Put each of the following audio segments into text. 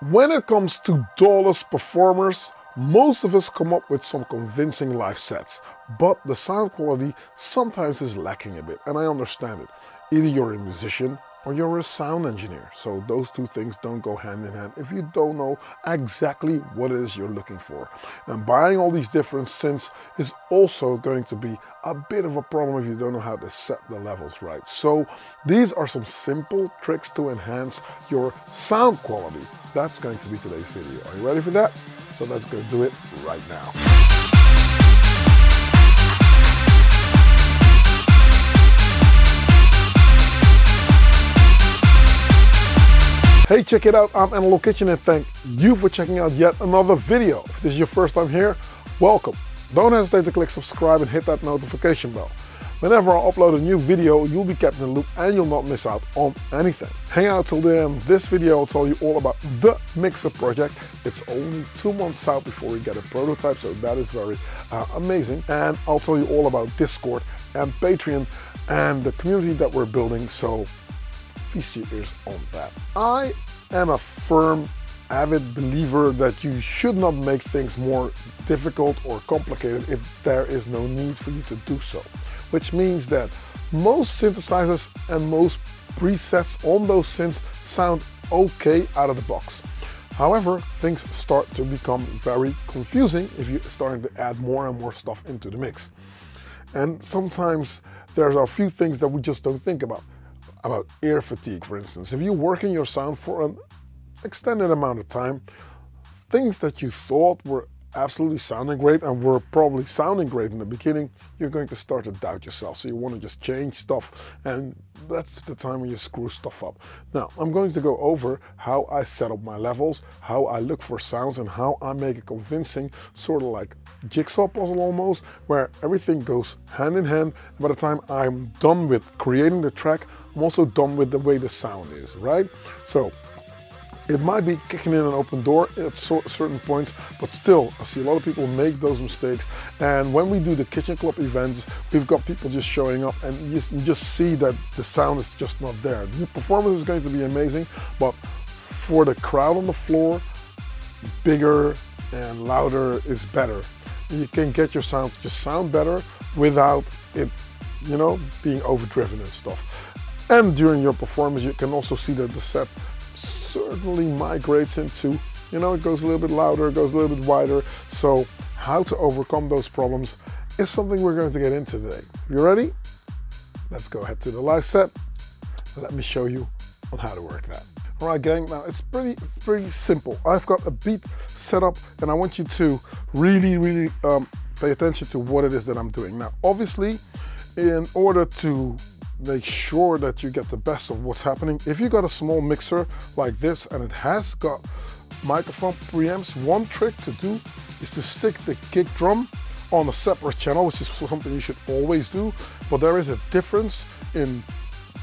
When it comes to DAWless performers, most of us come up with some convincing live sets, but the sound quality sometimes is lacking a bit, and I understand it. Either you're a musician or you're a sound engineer. So those two things don't go hand in hand if you don't know exactly what it is you're looking for. And buying all these different synths is also going to be a bit of a problem if you don't know how to set the levels right. So these are some simple tricks to enhance your sound quality. That's going to be today's video. Are you ready for that? So let's go do it right now. Hey, check it out, I'm Analog Kitchen and thank you for checking out yet another video. If this is your first time here, welcome. Don't hesitate to click subscribe and hit that notification bell. Whenever I upload a new video, you'll be kept in the loop and you'll not miss out on anything. Hang out till the end. This video will tell you all about the Mixer project. It's only two months out before we get a prototype, so that is very uh, amazing. And I'll tell you all about Discord and Patreon and the community that we're building. So ears on that. I am a firm, avid believer that you should not make things more difficult or complicated if there is no need for you to do so. Which means that most synthesizers and most presets on those synths sound okay out of the box. However, things start to become very confusing if you're starting to add more and more stuff into the mix. And sometimes there's a few things that we just don't think about about ear fatigue, for instance. If you work in your sound for an extended amount of time, things that you thought were absolutely sounding great and were probably sounding great in the beginning, you're going to start to doubt yourself. So you want to just change stuff and that's the time when you screw stuff up. Now, I'm going to go over how I set up my levels, how I look for sounds and how I make a convincing, sort of like jigsaw puzzle almost, where everything goes hand in hand. By the time I'm done with creating the track, I'm also done with the way the sound is, right? So it might be kicking in an open door at certain points, but still, I see a lot of people make those mistakes. And when we do the Kitchen Club events, we've got people just showing up and you just see that the sound is just not there. The performance is going to be amazing, but for the crowd on the floor, bigger and louder is better. You can get your sound to just sound better without it, you know, being overdriven and stuff. And during your performance, you can also see that the set certainly migrates into, you know, it goes a little bit louder, it goes a little bit wider. So how to overcome those problems is something we're going to get into today. You ready? Let's go ahead to the live set. Let me show you on how to work that. All right, gang, now it's pretty, pretty simple. I've got a beat set up and I want you to really, really um, pay attention to what it is that I'm doing. Now, obviously, in order to make sure that you get the best of what's happening. If you got a small mixer like this and it has got microphone preamps, one trick to do is to stick the kick drum on a separate channel, which is something you should always do. But there is a difference in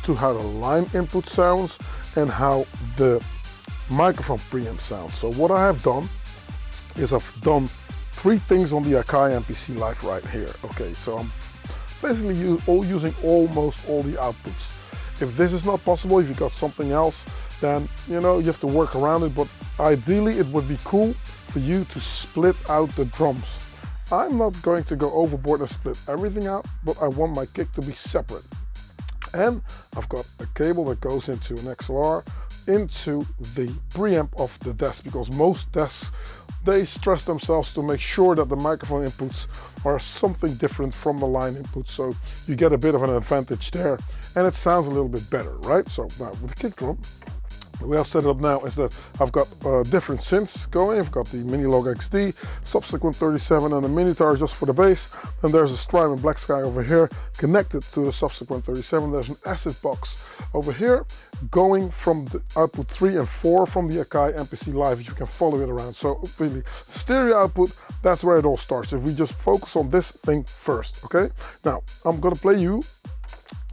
to how the line input sounds and how the microphone preamp sounds. So what I have done is I've done three things on the Akai MPC Live right here. Okay, so I'm basically use, all using almost all the outputs. If this is not possible, if you got something else, then you know you have to work around it. But ideally, it would be cool for you to split out the drums. I'm not going to go overboard and split everything out, but I want my kick to be separate. And I've got a cable that goes into an XLR into the preamp of the desk because most desks they stress themselves to make sure that the microphone inputs are something different from the line inputs so you get a bit of an advantage there. And it sounds a little bit better right? So now with the kick drum the way I've set it up now is that I've got uh, different synths going. I've got the Minilogue XD, Subsequent 37 and a Minitaur just for the bass. And there's a Strymon Black Sky over here connected to the Subsequent 37. There's an acid box over here going from the output 3 and 4 from the Akai MPC Live. You can follow it around. So really, stereo output, that's where it all starts. If we just focus on this thing first, okay? Now, I'm gonna play you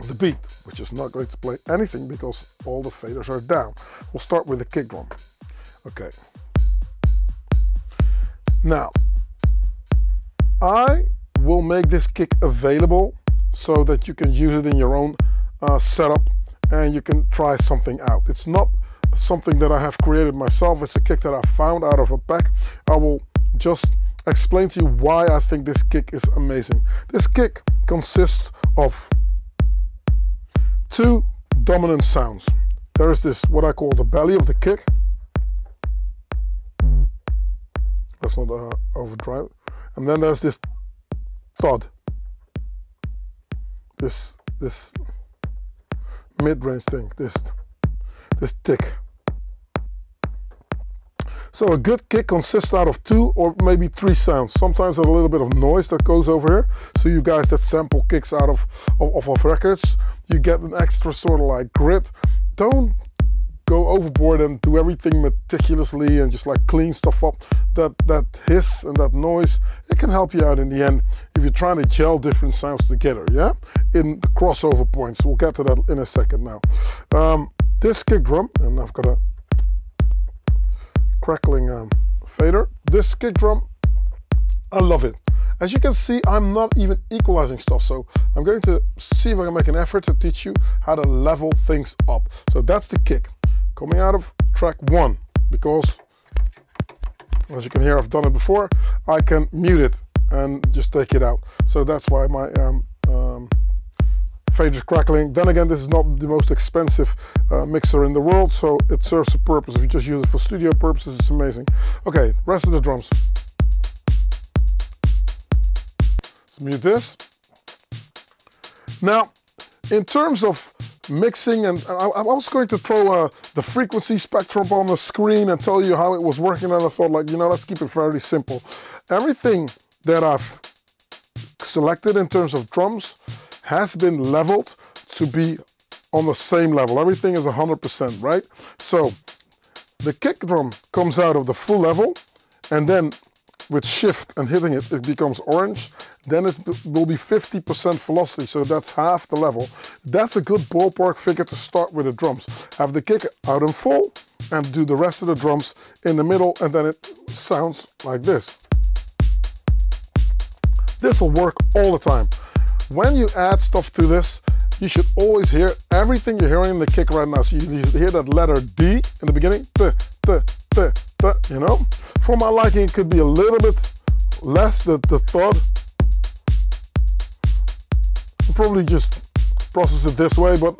the beat, which is not going to play anything because all the faders are down. We'll start with the kick drum. Okay. Now, I will make this kick available so that you can use it in your own uh, setup and you can try something out. It's not something that I have created myself. It's a kick that I found out of a pack. I will just explain to you why I think this kick is amazing. This kick consists of two dominant sounds. There is this, what I call the belly of the kick. Let's not uh, overdrive. And then there's this thud. This, this mid-range thing, this, this tick. So a good kick consists out of two or maybe three sounds. Sometimes a little bit of noise that goes over here. So you guys that sample kicks out of, of, of records, you get an extra sort of like grit. Don't go overboard and do everything meticulously and just like clean stuff up. That that hiss and that noise, it can help you out in the end if you're trying to gel different sounds together, yeah? In crossover points. We'll get to that in a second now. Um, this kick drum, and I've got a crackling um, fader. This kick drum, I love it. As you can see, I'm not even equalizing stuff, so I'm going to see if I can make an effort to teach you how to level things up. So that's the kick, coming out of track one, because as you can hear, I've done it before, I can mute it and just take it out. So that's why my um, um, fade crackling. Then again, this is not the most expensive uh, mixer in the world, so it serves a purpose. If you just use it for studio purposes, it's amazing. Okay, rest of the drums. Let's mute this. Now, in terms of mixing, and I, I was going to throw uh, the frequency spectrum on the screen and tell you how it was working, and I thought like, you know, let's keep it fairly simple. Everything that I've selected in terms of drums has been leveled to be on the same level. Everything is 100%, right? So the kick drum comes out of the full level and then with shift and hitting it, it becomes orange. Then it will be 50% velocity, so that's half the level. That's a good ballpark figure to start with the drums. Have the kick out in full and do the rest of the drums in the middle and then it sounds like this. This will work all the time. When you add stuff to this, you should always hear everything you're hearing in the kick right now. So you hear that letter D in the beginning, th, th, th, th, you know? For my liking, it could be a little bit less the, the thud. Probably just process it this way, but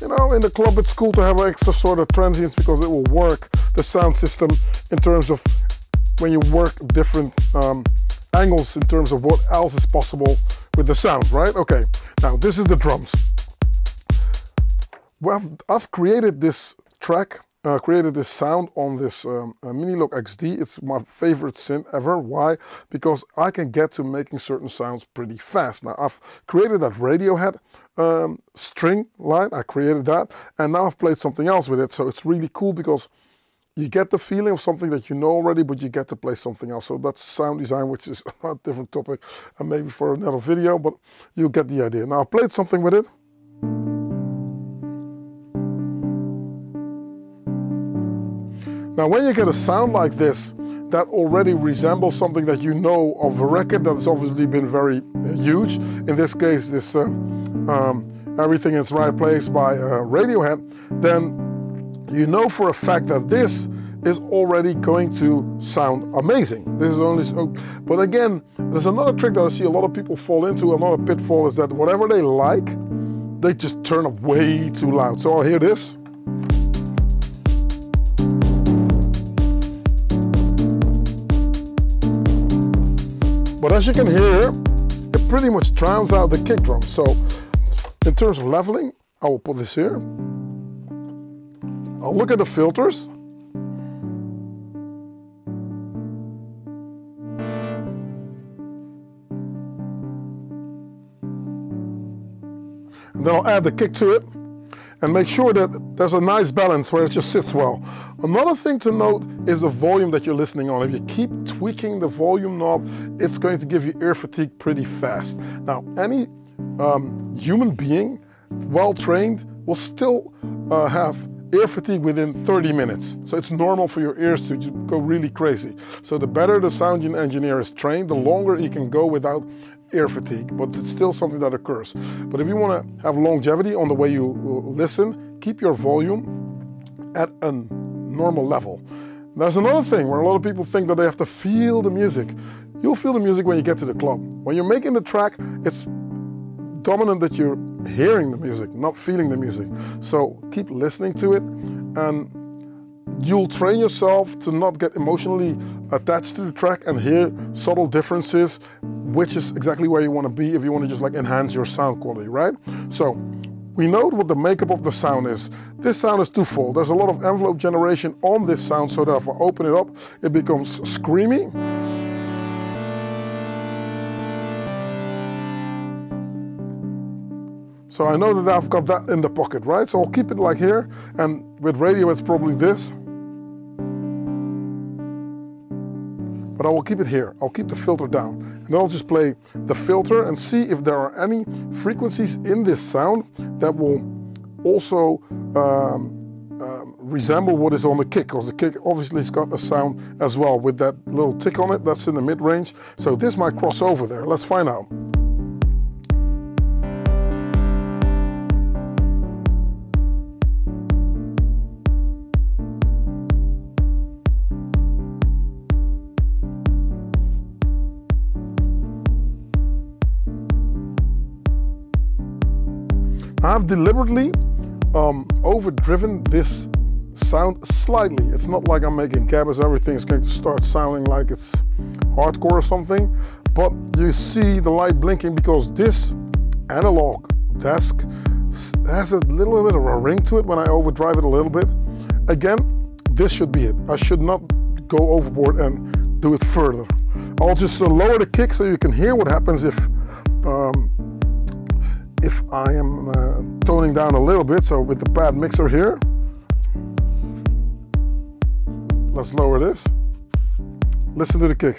you know, in the club it's cool to have extra sort of transients because it will work the sound system in terms of when you work different um, angles in terms of what else is possible with the sound, right? Okay, now this is the drums. Well, I've created this track, uh, created this sound on this um, uh, Minilogue XD. It's my favorite synth ever. Why? Because I can get to making certain sounds pretty fast. Now I've created that Radiohead um, string line, I created that, and now I've played something else with it. So it's really cool because you get the feeling of something that you know already, but you get to play something else. So that's sound design, which is a different topic, and maybe for another video, but you get the idea. Now I played something with it. Now when you get a sound like this, that already resembles something that you know of a record that has obviously been very uh, huge. In this case, this uh, um, Everything in Right Place by uh, Radiohead, then you know for a fact that this is already going to sound amazing. This is only so, but again, there's another trick that I see a lot of people fall into, another pitfall is that whatever they like, they just turn up way too loud. So I'll hear this. But as you can hear, it pretty much drowns out the kick drum. So in terms of leveling, I will put this here. I'll look at the filters. And then I'll add the kick to it and make sure that there's a nice balance where it just sits well. Another thing to note is the volume that you're listening on. If you keep tweaking the volume knob, it's going to give you ear fatigue pretty fast. Now, any um, human being, well trained, will still uh, have ear fatigue within 30 minutes. So it's normal for your ears to go really crazy. So the better the sound engineer is trained, the longer he can go without ear fatigue, but it's still something that occurs. But if you want to have longevity on the way you uh, listen, keep your volume at a normal level. There's another thing where a lot of people think that they have to feel the music. You'll feel the music when you get to the club. When you're making the track, it's dominant that you're hearing the music, not feeling the music. So keep listening to it and you'll train yourself to not get emotionally attached to the track and hear subtle differences, which is exactly where you want to be if you want to just like enhance your sound quality, right? So we know what the makeup of the sound is. This sound is twofold. There's a lot of envelope generation on this sound, so that if I open it up, it becomes screamy. So I know that I've got that in the pocket, right? So I'll keep it like here, and with radio it's probably this. But I will keep it here. I'll keep the filter down. And then I'll just play the filter and see if there are any frequencies in this sound that will also um, um, resemble what is on the kick, because the kick obviously has got a sound as well with that little tick on it, that's in the mid-range. So this might cross over there. Let's find out. I've deliberately um, overdriven this sound slightly. It's not like I'm making cabbages, everything is going to start sounding like it's hardcore or something, but you see the light blinking because this analog desk has a little bit of a ring to it when I overdrive it a little bit. Again, this should be it. I should not go overboard and do it further. I'll just uh, lower the kick so you can hear what happens if um, if I am uh, toning down a little bit, so with the pad mixer here, let's lower this. Listen to the kick.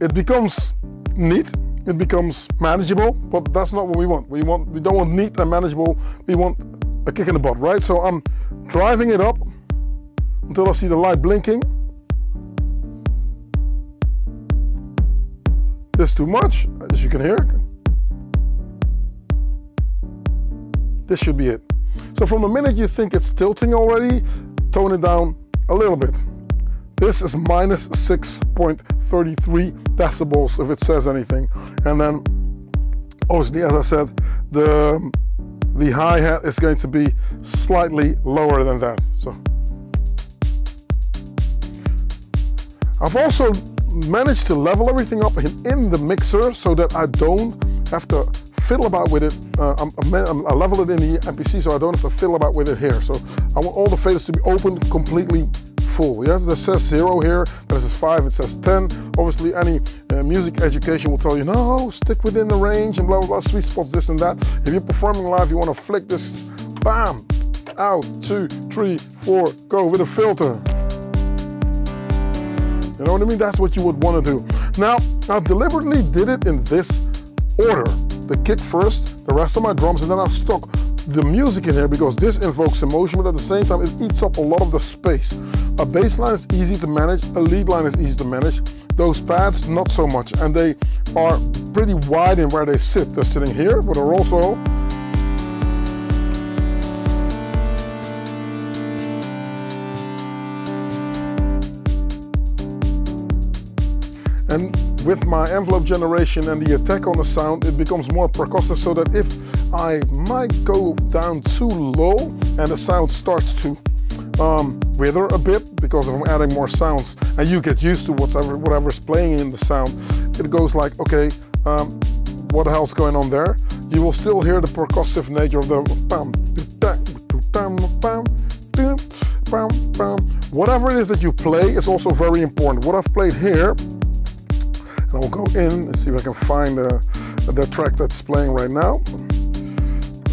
It becomes neat, it becomes manageable, but that's not what we want. We want we don't want neat and manageable, we want a kick in the butt, right? So I'm driving it up until I see the light blinking. This too much, as you can hear. This should be it. So from the minute you think it's tilting already, tone it down a little bit. This is minus 6.33 decibels if it says anything. And then obviously, as I said, the, the hi-hat is going to be slightly lower than that. So I've also managed to level everything up in, in the mixer so that I don't have to fiddle about with it. Uh, I'm, I'm, i level it in the MPC so I don't have to fiddle about with it here. So I want all the faders to be open completely full. Yeah, that says zero here, that says five, it says 10. Obviously any uh, music education will tell you, no, stick within the range and blah, blah, blah, sweet spots, this and that. If you're performing live, you want to flick this, bam, out, two, three, four, go with a filter. You know what I mean? That's what you would want to do. Now, I deliberately did it in this order. The kick first, the rest of my drums, and then I stuck the music in here because this invokes emotion, but at the same time, it eats up a lot of the space. A bass line is easy to manage, a lead line is easy to manage. Those pads, not so much, and they are pretty wide in where they sit. They're sitting here, but they're also And with my envelope generation and the attack on the sound, it becomes more percussive so that if I might go down too low and the sound starts to um, wither a bit because I'm adding more sounds and you get used to whatever whatever's playing in the sound, it goes like, okay, um, what the hell's going on there? You will still hear the percussive nature of the bam, bam, bam, Whatever it is that you play is also very important. What I've played here and I'll go in and see if I can find uh, the track that's playing right now.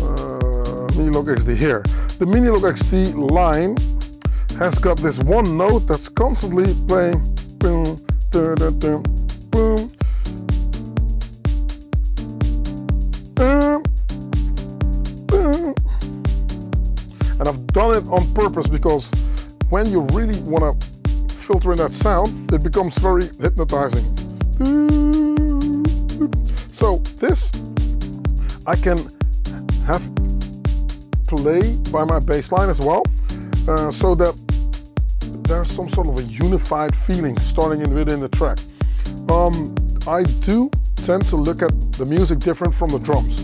Uh, Minilogue XD here. The Minilogue XD line has got this one note that's constantly playing boom, dun, dun, dun, boom. And I've done it on purpose because when you really want to filter in that sound, it becomes very hypnotizing. So this, I can have play by my bass line as well, uh, so that there's some sort of a unified feeling starting in within the track. Um, I do tend to look at the music different from the drums.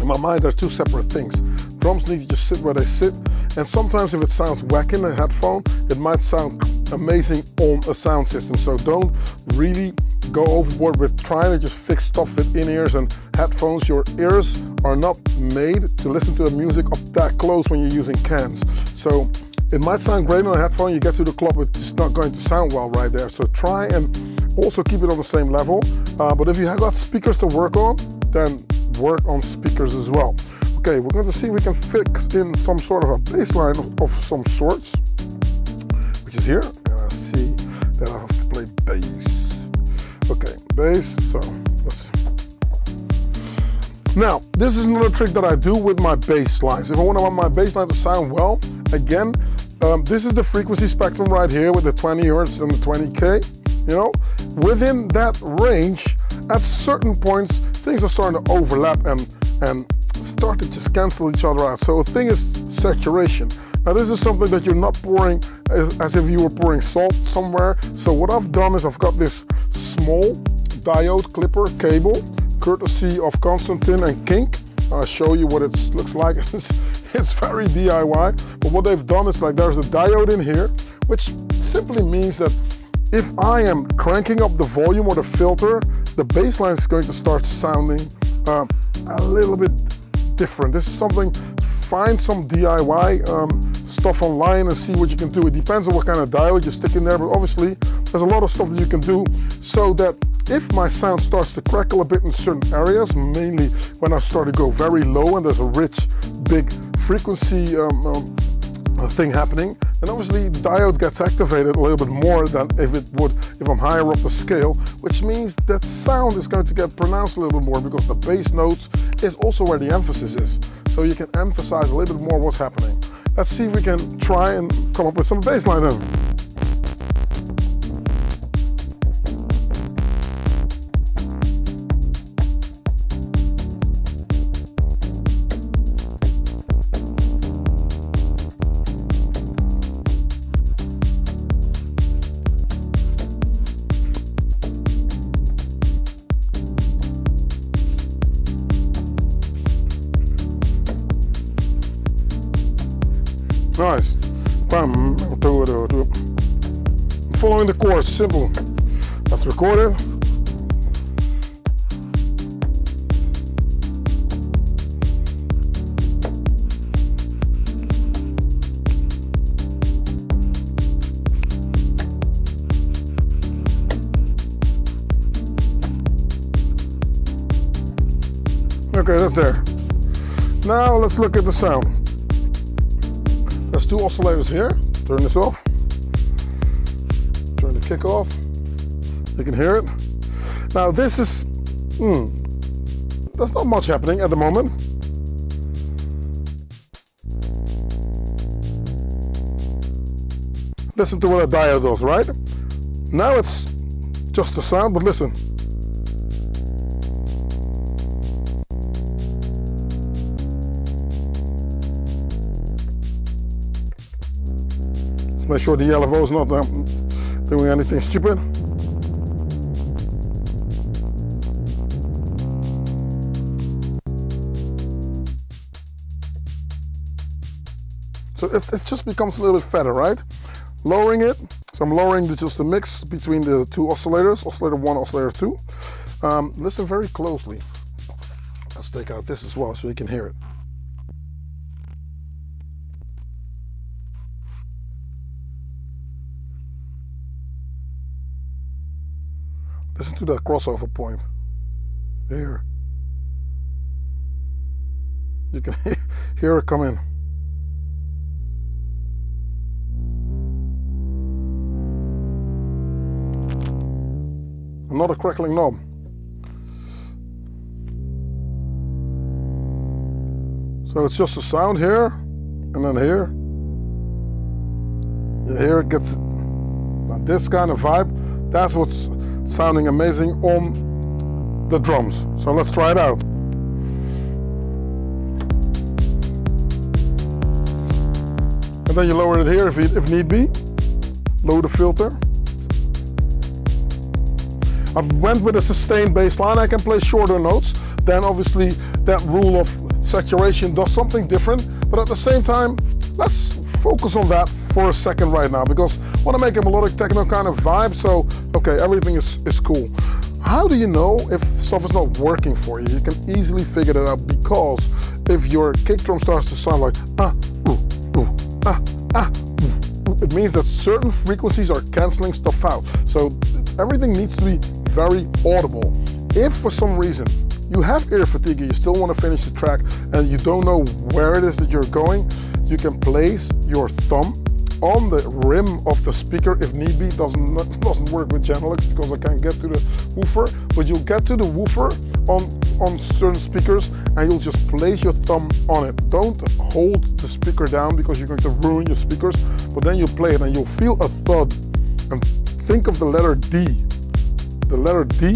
In my mind, they're two separate things. Drums need to just sit where they sit, and sometimes if it sounds whack in a headphone, it might sound amazing on a sound system. So don't really go overboard with trying to just fix stuff with in-ears and headphones. Your ears are not made to listen to the music up that close when you're using cans. So it might sound great on a headphone, you get to the club, it's not going to sound well right there. So try and also keep it on the same level. Uh, but if you have got speakers to work on, then work on speakers as well. Okay, we're going to see if we can fix in some sort of a baseline of, of some sorts, which is here. And I see that I have to play bass. So let's now, this is another trick that I do with my bass lines. If I want my bass line to sound well, again, um, this is the frequency spectrum right here with the 20 hertz and the 20K, you know? Within that range, at certain points, things are starting to overlap and, and start to just cancel each other out. So the thing is saturation. Now this is something that you're not pouring as, as if you were pouring salt somewhere. So what I've done is I've got this small diode clipper cable courtesy of Konstantin and Kink. I'll show you what it looks like. it's very DIY, but what they've done is like there's a diode in here, which simply means that if I am cranking up the volume or the filter, the bass line is going to start sounding uh, a little bit different. This is something, find some DIY um, stuff online and see what you can do. It depends on what kind of diode you stick in there, but obviously there's a lot of stuff that you can do so that if my sound starts to crackle a bit in certain areas, mainly when I start to go very low and there's a rich, big frequency um, um, thing happening, then obviously the diode gets activated a little bit more than if it would if I'm higher up the scale, which means that sound is going to get pronounced a little bit more because the bass notes is also where the emphasis is. So you can emphasize a little bit more what's happening. Let's see if we can try and come up with some bass line then. Let's look at the sound. There's two oscillators here. Turn this off. Turn the kick off. You can hear it. Now this is, hmm, there's not much happening at the moment. Listen to what a diode does, right? Now it's just the sound, but listen. Make sure the yellow is not um, doing anything stupid. So it, it just becomes a little bit fatter, right? Lowering it, so I'm lowering the, just the mix between the two oscillators, oscillator one, oscillator two. Um, listen very closely. Let's take out this as well so you can hear it. To that crossover point. Here. You can hear it come in. Another crackling knob. So it's just a sound here and then here. You hear it gets this kind of vibe. That's what's sounding amazing on the drums. So let's try it out. And then you lower it here if, if need be. Lower the filter. I went with a sustained bass line. I can play shorter notes. Then obviously that rule of saturation does something different. But at the same time, let's focus on that for a second right now because I want to make a melodic techno kind of vibe. So okay, everything is, is cool. How do you know if stuff is not working for you? You can easily figure that out because if your kick drum starts to sound like ah, ooh, ooh, ah, ah, ooh, it means that certain frequencies are canceling stuff out. So everything needs to be very audible. If for some reason you have ear fatigue you still want to finish the track and you don't know where it is that you're going, you can place your thumb on the rim of the speaker if need be. Doesn't doesn't work with Genelecs because I can't get to the woofer, but you'll get to the woofer on on certain speakers and you'll just place your thumb on it. Don't hold the speaker down because you're going to ruin your speakers, but then you play it and you'll feel a thud. And think of the letter D. The letter D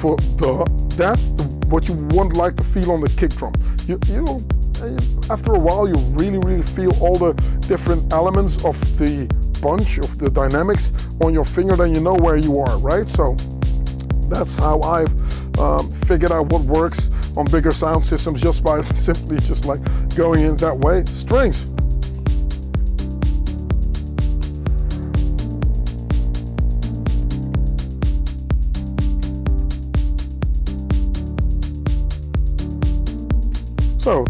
for the, that's the, what you would like to feel on the kick drum. You, you after a while, you really, really feel all the different elements of the bunch, of the dynamics on your finger, then you know where you are, right? So that's how I've um, figured out what works on bigger sound systems just by simply just like going in that way. Strings. So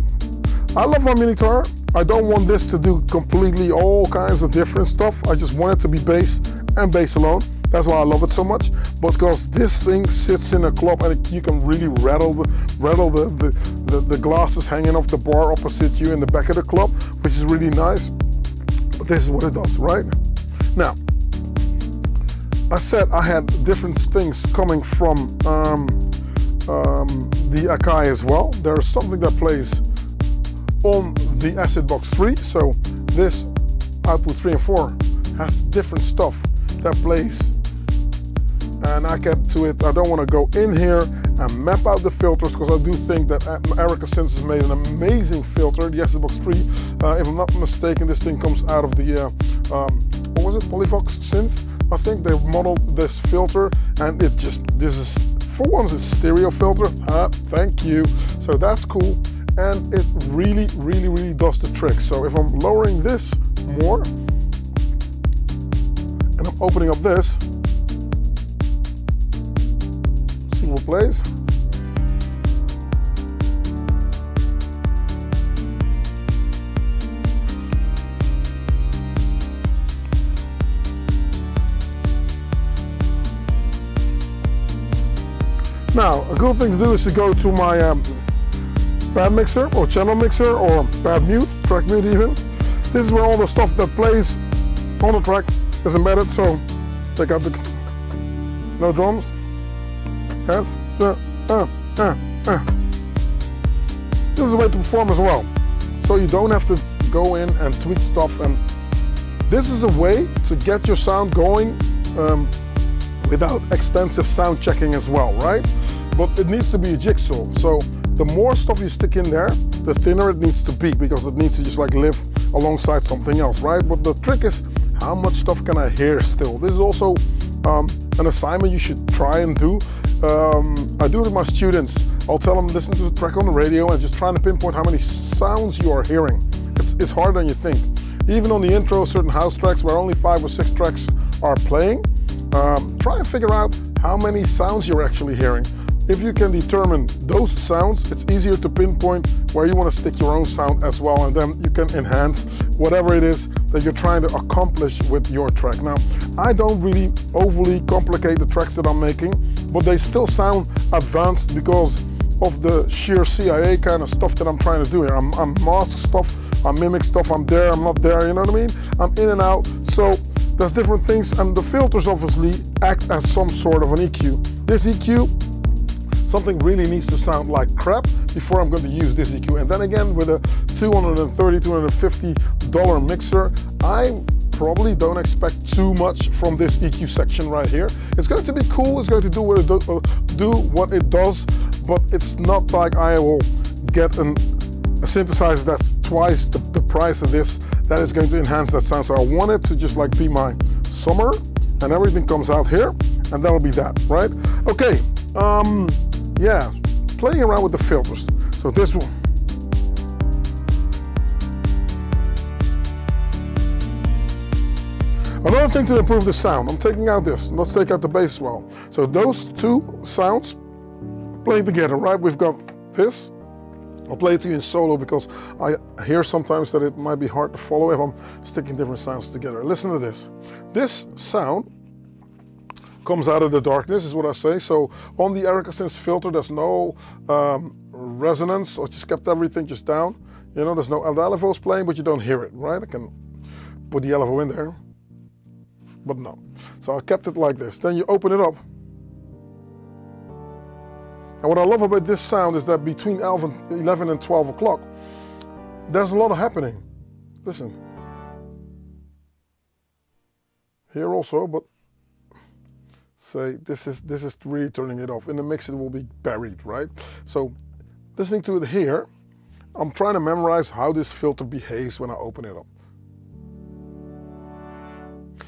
I love my Mini Minitaur. I don't want this to do completely all kinds of different stuff. I just want it to be bass and bass alone. That's why I love it so much. But because this thing sits in a club and it, you can really rattle the rattle the, the, the, the glasses hanging off the bar opposite you in the back of the club, which is really nice. But this is what it does, right? Now, I said I had different things coming from um, um, the Akai as well. There's something that plays on the Acid Box 3. So this output 3 and 4 has different stuff that plays. And I get to it, I don't want to go in here and map out the filters because I do think that Erica Synths has made an amazing filter, the Acid Box 3. Uh, if I'm not mistaken, this thing comes out of the, uh, um, what was it, Polivoks Synth? I think they've modeled this filter and it just, this is, for once it's stereo filter, ah, thank you. So that's cool and it really, really, really does the trick. So if I'm lowering this more and I'm opening up this, what plays. Now, a good thing to do is to go to my um, pad mixer or channel mixer or pad mute, track mute even. This is where all the stuff that plays on the track is embedded. So check out the no drums. Yes, uh, uh, uh, uh. This is a way to perform as well. So you don't have to go in and tweak stuff and this is a way to get your sound going um, without extensive sound checking as well, right? But it needs to be a jigsaw. So the more stuff you stick in there, the thinner it needs to be because it needs to just like live alongside something else, right? But the trick is how much stuff can I hear still? This is also um, an assignment you should try and do. Um, I do it with my students. I'll tell them listen to the track on the radio and just trying to pinpoint how many sounds you are hearing. It's, it's harder than you think. Even on the intro, certain house tracks where only five or six tracks are playing, um, try and figure out how many sounds you're actually hearing. If you can determine those sounds, it's easier to pinpoint where you want to stick your own sound as well, and then you can enhance whatever it is that you're trying to accomplish with your track. Now, I don't really overly complicate the tracks that I'm making, but they still sound advanced because of the sheer CIA kind of stuff that I'm trying to do here. I'm, I'm mask stuff, I mimic stuff, I'm there, I'm not there, you know what I mean? I'm in and out, so there's different things, and the filters obviously act as some sort of an EQ. This EQ something really needs to sound like crap before I'm going to use this EQ. And then again, with a $230, $250 mixer, I probably don't expect too much from this EQ section right here. It's going to be cool, it's going to do what it, do, uh, do what it does, but it's not like I will get an, a synthesizer that's twice the, the price of this that is going to enhance that sound. So I want it to just like be my summer and everything comes out here and that'll be that, right? Okay, um, yeah, playing around with the filters. So this one. Another thing to improve the sound, I'm taking out this. Let's take out the bass well. So those two sounds playing together, right? We've got this. I'll play it to you in solo because I hear sometimes that it might be hard to follow if I'm sticking different sounds together. Listen to this. This sound comes out of the darkness, is what I say. So on the Erica Synth filter, there's no um, resonance. I just kept everything just down. You know, there's no LFOs playing, but you don't hear it, right? I can put the LFO in there, but no. So I kept it like this. Then you open it up. And what I love about this sound is that between 11 and 12 o'clock, there's a lot of happening. Listen. Here also, but say this is this is really turning it off. In the mix it will be buried, right? So listening to it here, I'm trying to memorize how this filter behaves when I open it up.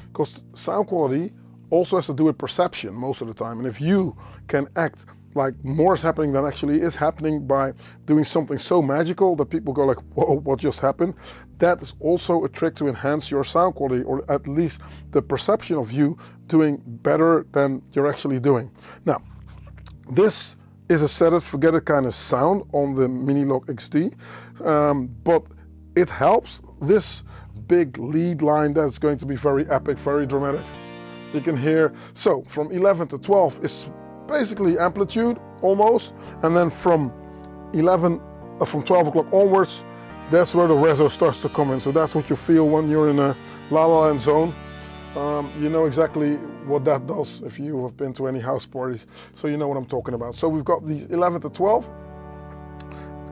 Because sound quality also has to do with perception most of the time. And if you can act like more is happening than actually is happening by doing something so magical that people go like, whoa, what just happened? That is also a trick to enhance your sound quality or at least the perception of you doing better than you're actually doing. Now, this is a set it, forget it kind of sound on the Minilogue XD, um, but it helps this big lead line that's going to be very epic, very dramatic. You can hear, so from 11 to 12 is basically amplitude almost, and then from 11, uh, from 12 o'clock onwards, that's where the reso starts to come in. So that's what you feel when you're in a la la land zone. Um, you know exactly what that does if you have been to any house parties. So you know what I'm talking about. So we've got these 11 to 12.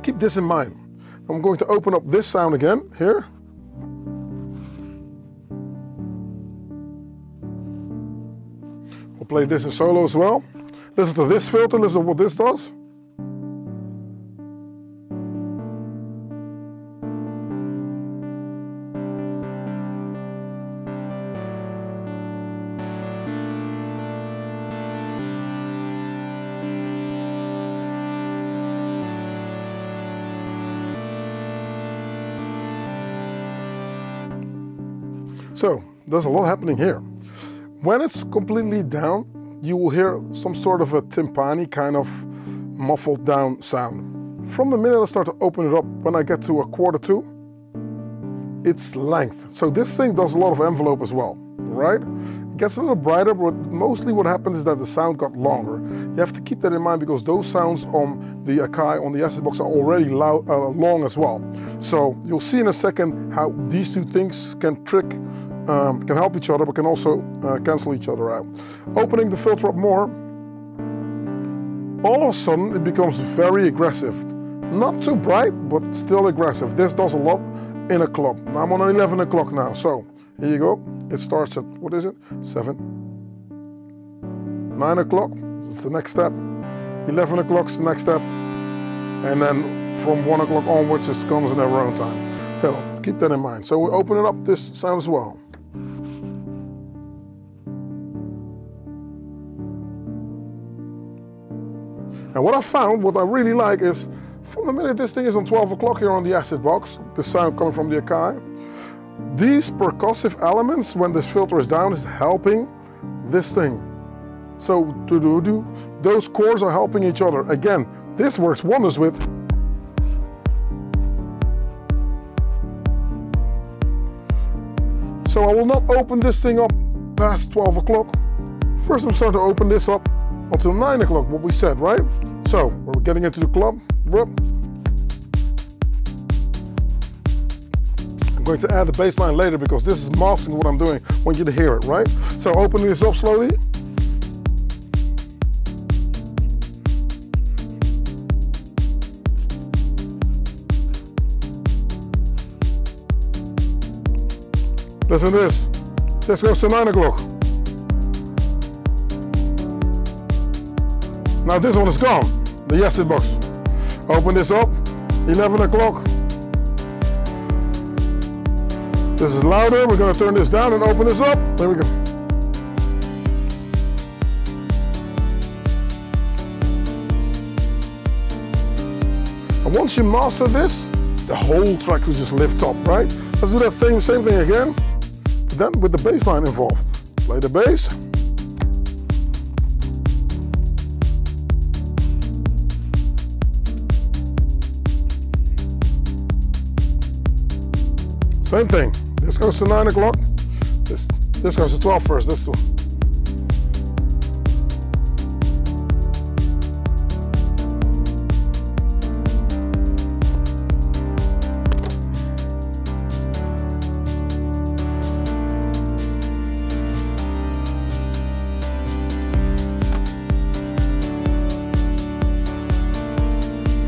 Keep this in mind. I'm going to open up this sound again here. We'll play this in solo as well. Listen to this filter, listen to what this does. So there's a lot happening here. When it's completely down, you will hear some sort of a timpani kind of muffled down sound. From the minute I start to open it up, when I get to a quarter two, it's length. So this thing does a lot of envelope as well, right? It gets a little brighter, but mostly what happens is that the sound got longer. You have to keep that in mind because those sounds on the Akai, on the acid box are already loud, uh, long as well. So you'll see in a second how these two things can trick um, can help each other, but can also uh, cancel each other out. Opening the filter up more, all of a sudden it becomes very aggressive. Not too bright, but still aggressive. This does a lot in a club. I'm on 11 o'clock now, so here you go. It starts at, what is it? 7. 9 o'clock, it's the next step. 11 o'clock is the next step. And then from 1 o'clock onwards, it comes in their own time. So keep that in mind. So we're opening up this sound as well. And what I found, what I really like is, from the minute this thing is on 12 o'clock here on the acid box, the sound coming from the Akai, these percussive elements, when this filter is down, is helping this thing. So, do do do, those cores are helping each other. Again, this works wonders with So I will not open this thing up past 12 o'clock. First I'm starting to open this up until 9 o'clock, what we said, right? So, we're getting into the club. I'm going to add the bass line later because this is masking what I'm doing. I want you to hear it, right? So open this up slowly. Listen to this. This goes to 9 o'clock. Now this one is gone, the acid box. Open this up, 11 o'clock. This is louder. We're gonna turn this down and open this up. There we go. And once you master this, the whole track will just lift up, right? Let's do that thing, same thing again, then with the bass line involved. Play the bass. Same thing. This goes to 9 o'clock. This, this goes to 12 first. This one.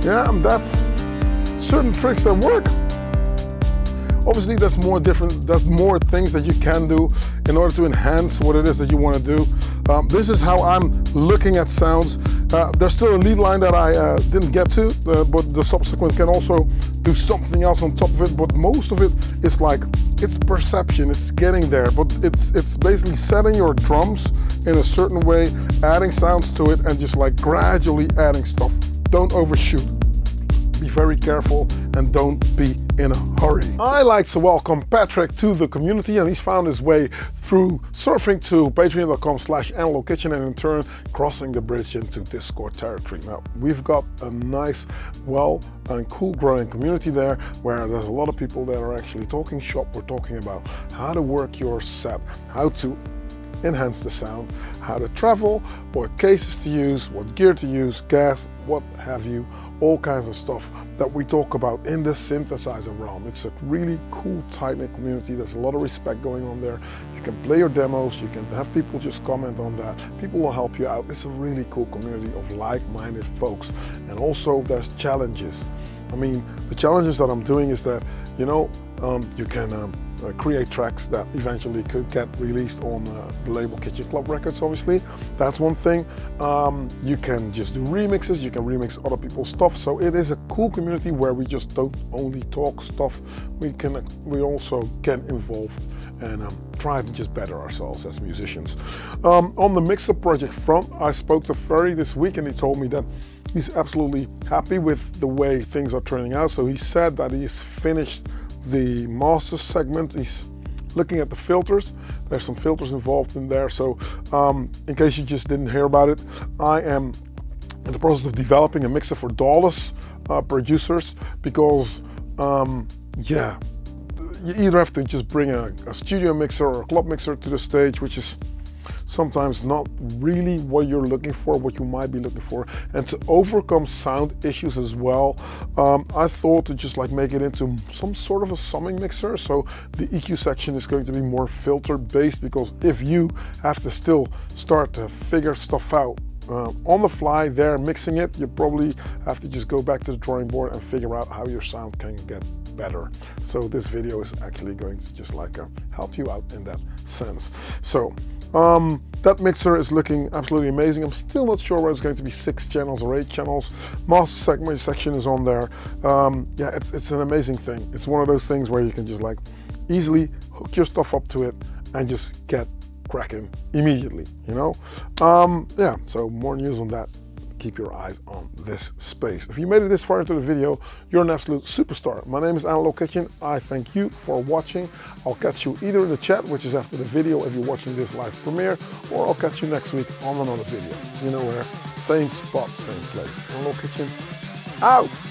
Yeah, that's certain tricks that work. Obviously, there's more different, there's more things that you can do in order to enhance what it is that you want to do. Um, this is how I'm looking at sounds. Uh, there's still a lead line that I uh, didn't get to, uh, but the subsequent can also do something else on top of it. But most of it is like it's perception, it's getting there, but it's it's basically setting your drums in a certain way, adding sounds to it, and just like gradually adding stuff. Don't overshoot be very careful and don't be in a hurry. I like to welcome Patrick to the community and he's found his way through surfing to patreon.com slash Kitchen and in turn crossing the bridge into Discord territory. Now we've got a nice, well and cool growing community there where there's a lot of people that are actually talking shop. We're talking about how to work your set, how to enhance the sound, how to travel, what cases to use, what gear to use, gas, what have you, all kinds of stuff that we talk about in the synthesizer realm. It's a really cool, tight-knit community. There's a lot of respect going on there. You can play your demos, you can have people just comment on that. People will help you out. It's a really cool community of like-minded folks. And also there's challenges. I mean, the challenges that I'm doing is that, you know, um, you can um, uh, create tracks that eventually could get released on uh, the label Kitchen Club Records, obviously. That's one thing. Um, you can just do remixes, you can remix other people's stuff. So it is a cool community where we just don't only talk stuff, we can we also get involved and um, try to just better ourselves as musicians. Um, on the Mixer project front, I spoke to Ferry this week and he told me that he's absolutely happy with the way things are turning out. So he said that he's finished the master segment is looking at the filters. There's some filters involved in there. So um, in case you just didn't hear about it, I am in the process of developing a mixer for DAWless uh, producers because um, yeah, you either have to just bring a, a studio mixer or a club mixer to the stage, which is sometimes not really what you're looking for, what you might be looking for. And to overcome sound issues as well, um, I thought to just like make it into some sort of a summing mixer. So the EQ section is going to be more filter based because if you have to still start to figure stuff out uh, on the fly there mixing it, you probably have to just go back to the drawing board and figure out how your sound can get better. So this video is actually going to just like uh, help you out in that sense. So um, that mixer is looking absolutely amazing. I'm still not sure whether it's going to be six channels or eight channels. Master segment section is on there. Um, yeah, it's, it's an amazing thing. It's one of those things where you can just like easily hook your stuff up to it and just get cracking immediately, you know? Um, yeah, so more news on that keep your eyes on this space. If you made it this far into the video, you're an absolute superstar. My name is Analog Kitchen. I thank you for watching. I'll catch you either in the chat, which is after the video if you're watching this live premiere, or I'll catch you next week on another video. You know where, same spot, same place. Analog Kitchen, out!